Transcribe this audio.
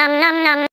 Nom nom nom.